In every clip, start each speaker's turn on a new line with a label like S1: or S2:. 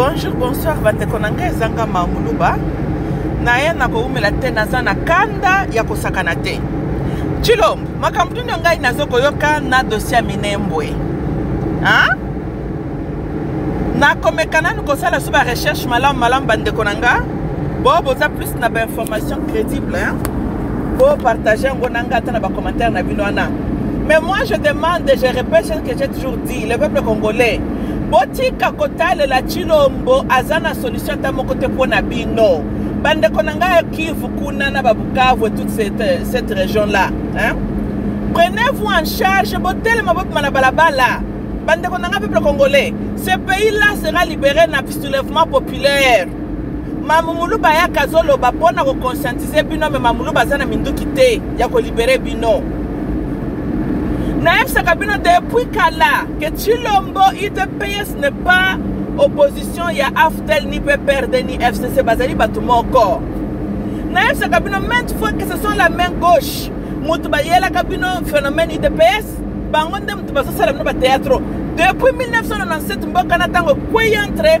S1: bonjour bonsoir bandeko na ngai ezanga manguluba naye nakowumela te naza na kanda ya kosakana te cilombo makambo nini ngai nazo koyoka na dosie ya minembwe hein? nakomeka nanu kosala so barecherche malamu malamu bandeko na nga bo boza plus na bainformation crédible hein? bopartage yango na nga ata na bacommentaire na bino wana mais moi je demande je répète ce que j'ai toujours dit le peuple congolais botika kotalela chilombo aza na solution ata moko te mpo na bino bandeko na ngai ya kivu kuna na babukavu toute cette, cette région là hein? prenez vous en charge botelema bobima na balabala bandeko na ngai peuple congolais ce pays là sera libéré na soulèvement populaire mamumuluba yaka azoloba mpo na kokonscientise bino me mamuluba aza na minduki te ya ko libere bino nayebisaka bino depuis kala que chilombo udps ne pas opposition ya aftel ni pe perde ni fcc bazali bato moko nayebisaka bino mainte fois que ce sont la main gauche moto bayelaka bino phénomène udps bango nde moto bazosala bino bateatro depuis 1997 mboka na ntango ekwei entre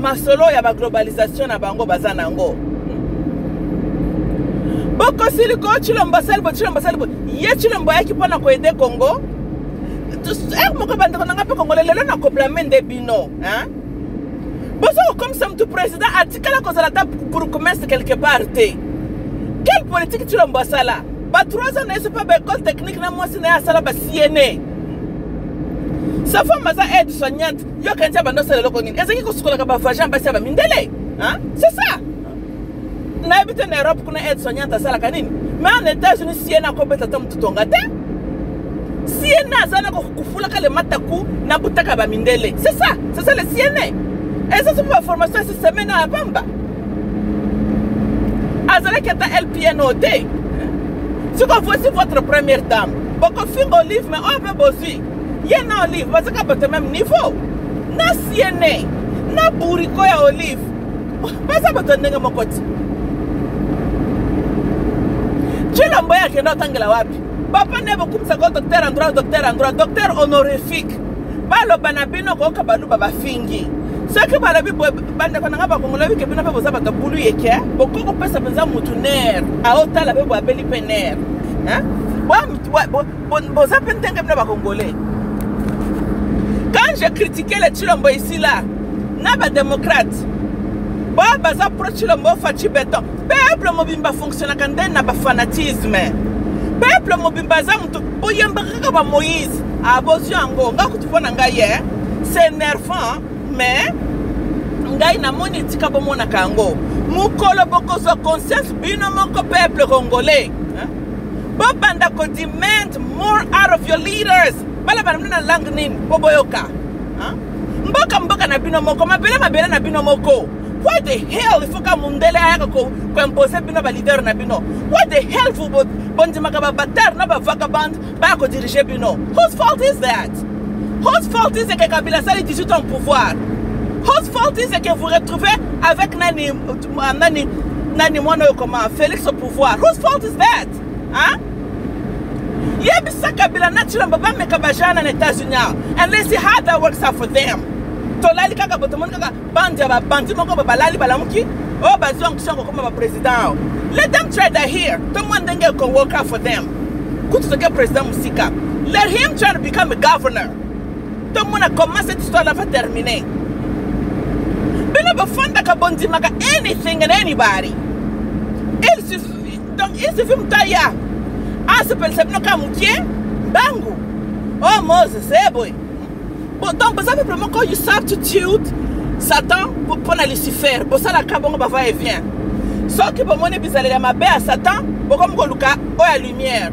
S1: masolo ya baglobalisation na bango baza na yango bokosiliko cilombo asali bo cilombo asali bo ye cilombo ayaki mpo na koede congo ere moko bandeko na ngai mpe kongole lelo na koblame nde bino boza kokomisa motu président atikala kozala ata bourgmestre quelque part te quelle politique cilombo asala ba 3 ans na ye so mpe baecole technique na mwasi na ye asala basiene sa femme aza aide soignante Yo kanzi abanda osala eloko nini? Ezaki kosukolaka ba vagin basi ya ba mindele. Hein? C'est ça. nayebi te na europe kuna aide soignante asalaka nini mais en états-unis siena akobeta ata motu tonga te siena aza na kokufulaka le mataku na butaka bamindele c'est ça c'est ça le siena eza soki baformation ya systeme na ya pamba azalaki ata lpno te sikoy voici votre première dame bokofinga olive mais oyo mpe bozwi ye na olive bazaka bato meme niveau na siene na buriko ya olive baza bato ndenge moko ti cilombo ye akenda otangela wapi papa nde bokumisaka docteur en droit docteur en droit docteur honorifique baloba na bino koyoka baluba bafingi soki balobi bandeko na ngai bakongolobi ke bino mpe boza bato bulu yeke bokoki kopesa mpenza motu nere aotala mpe boabeli mpe nere boza mpe ndenge bino bacongolais quand je critiqué le tshilombo ici là na badémocrate bo baza pro tshilombo faci beton peuple mobimba fonctionnaka nde na bafanatisme peuple mobimba aza moto boyembaka kaka bamoïse abozwi ah, yango nga kutu mpo na ngai ye eh. c'est nervant mais ngai namoni etika bomonaka yango mokolo bokozwa conscience bino moko peuple congolais Bobanda ko demand more out of your leaders. Bala bana na langue nini po boyoka. Hein? Mboka mboka na bino moko, mabele mabele na bino moko. What the hell il faut ka mundele ayaka ko ko imposer bino ba leader na bino. What the hell vous bondimaka ba bâtard na ba vagabond ba ko diriger bino. Whose fault is that? Whose fault is it que Kabila sali 18 ans au pouvoir? Whose fault is it que vous retrouvez avec nani Nani, nani mwana oyo koma Felix au pouvoir. Whose fault is that? Hein? yebisa kabila na chilombo bameka bajana na états-unis awa and let's see how that works out for them tolali kaka bo tomoni kaka bandi ya babandi moko bo balali balamuki oyo oh, bazwi yango sango koma baprésident awa let them try that here tomwa ndenge ekowoka for them kutu toke président mosika let him try to become a governor tomona comment cette histoire va terminer bino bofandaka bondimaka anything and anybody il suffit donc il suffit moto aya asepelisa bino ka mokie mbangu o oh, moses eboye eh donc boza peple moko you substitute satan mpo na lucifer bosalaka bongo bava evien soki bomoni bizalela mabe ya satan bokomi koluka oyo ya lumière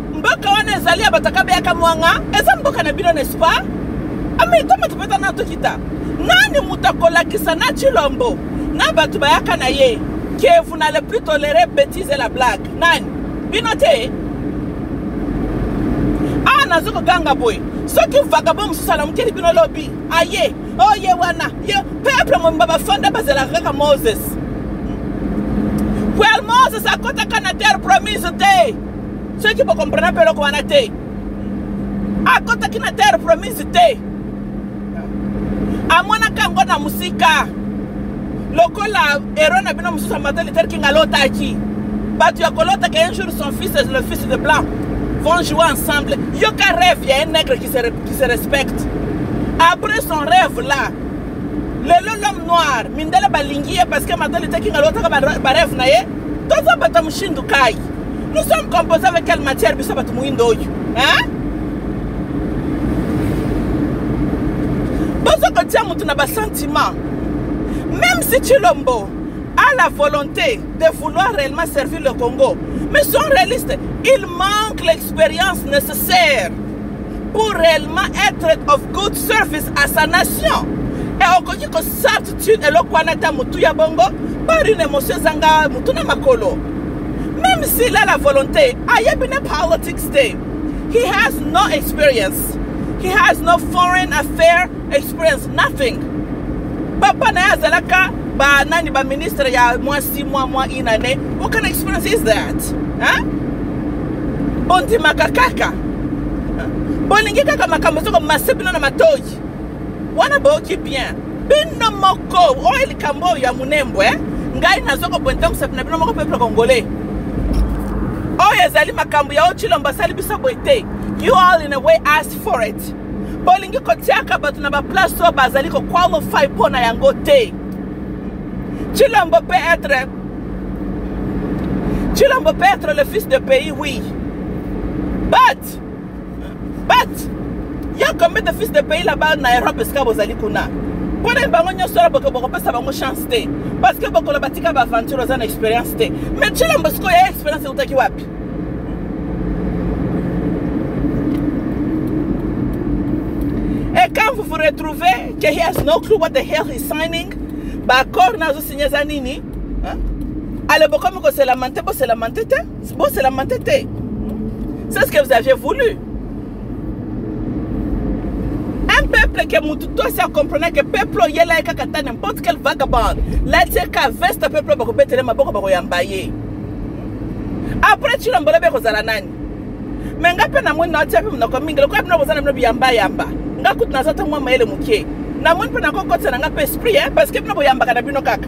S1: mboka wana ezali ya bato akabeyaka mwanga eza mboka na bino n'est-ce pas amita moto mpenza na tokita nani moto akolakisa na chilombo na bato bayaka na ye que vous n'allez plus tolérer bêtise et la blague nani bino te awa nazo koganga boye soki vagabond mosusu alamukeli bino lobi aye o ye wana ye peuple momba bafanda bazalaka kaka moses puel moses akotaka na terre promise te soki bokomprena mpe eloko wana te akotaki na terre promise te amonaka yango na mosika lokola hero na bino mosusu ya martin luther king alotaki bato ya kolotaka un jour son fils et le fils de blanc vont jouer ensemble yoka rêve ya un nègre qui se, qui se respecte après son rêve là lelo l'homme noir mindele balingi ye parce que martin luther king alotaka barêve na ye toza bato ya moshindu kai nous sommes composé avec quelle matière biso bato moyindo oyo hein? bozo kotia moto na basentiment même si chilombo a la volonté de vouloir réellement servir le congo mais son réaliste il manque l'expérience nécessaire pour réellement être of good service à sa nation et okoki kosala tout sur eloko wana ata motu ya bongo par une émotion ezanga motu na makolo même s'il a la volonté ayebi ne politics te he has no experience he has no foreign affair experience nothing papa na ye azalaka ba nani ba ministre ya mwa si mwa mwa inane what kind of experience is that huh? bondimaka kaka bolingi kaka makambo ezoko mase bino na matoyi wana boyoki bien bino moko oyo likambo oyo ya monembwe eh? ngai nazo kobwe ntango sapi na bino moko peuple congolais oyo ezali makambo ya ochilombo asali biso boye te you all in a way ask for it bolingi kotiaka bato na baplace oyo bazali koqualify mpo na yango te chilombo peut être chilombo peut être le fils de pays oui but but ya combien de fils de pays là-bas na europe esika bozali kuna mpo na bango nyonso wana boke bokopesa bango chance te parce que bokolo batika baaventure oza na expérience te mais tshilombo sikoyo ya expérience eutaki wapi Et quand vous vous retrouvez que he has no clue what the hell he's signing, ba accord nazo signer za nini? Hein? Ale bokomi ko se lamenter, bo se lamenter te. Bon, c'est la matete. C'est ce que vous aviez voulu. Un peuple que Mututo a comprenait que peuple y a kata n'importe quel vagabond. La tcheka veste peuple bako betele maboko bako yambaye. Après tu l'embola beko zalanani. Mais nga pe na moni na tia pe munoko mingi lokola bino bozana bino biyamba yamba. Nga kutu naza tango mayele mukie. Na moni pe na kokotisa na nga pe esprit hein parce que bino boyambaka na bino kaka.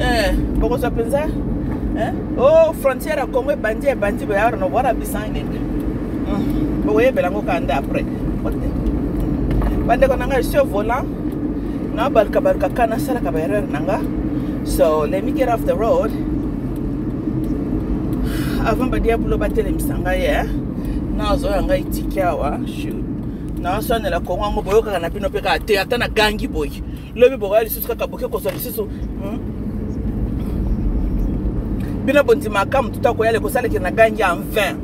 S1: eh, bokozwa mpenza eh? o oh, frontière ya congo ebandi ebandi boyawara na bwara bisanenge hmm. bokoyebela yango kanda après bandeko na ngai sur volant nabalka balka ka nasalaka baerreur na nga so let me get off the road avant badiabulo batelemisa ngai e eh? nazoya ngai tiki awa shut naoswanela kongo yango boyokaka na bino mpe kaka te ata na gangi boye lobi bokoya lisusu kaka boke kozwa lisusu hmm? bino bondimaka motu ta koyala ekosaleke na gangi en vain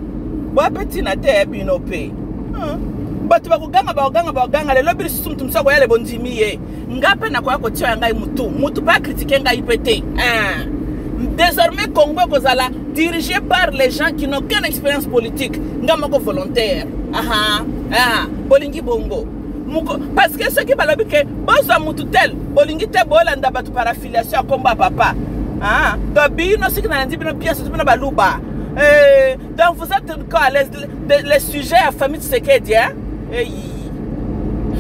S1: boya mpe ntina te eh, bino mpe hmm? bato bakoganga bakoganga bakoganga lelo bi lisusu motu mosusu akoyala bondimi ye ngai mpe nakoya kotia ya ngai motu motu mpe akritike ngai mpe te hmm. désormais congo ekozala dirigé par les gens qui n'ont qu'une expérience politique nga moko volontaire aha aha bolingi bongo parce que soki balobi ke bozwa mutu tel bolingi te bolanda bato par affiliation ya nkombo ya papa ah, to bino soki nalandi bino bien surtout bino baluba eh, donc vous êtes encore à l'aise le sujet ya famille tshisekedi hein? eyi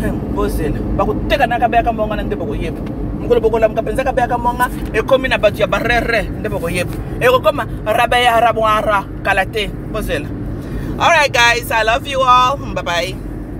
S1: eh, hmm, bozela bakoteka na kabeya ka mbongo na nde bokoyeba mokolo bokolamuka mpenza kabeya ka mbonga ekomi na bato ya barere nde bokoyeba ekokoma raba ya rabwara kala te bozela alright guys i love you all bye bye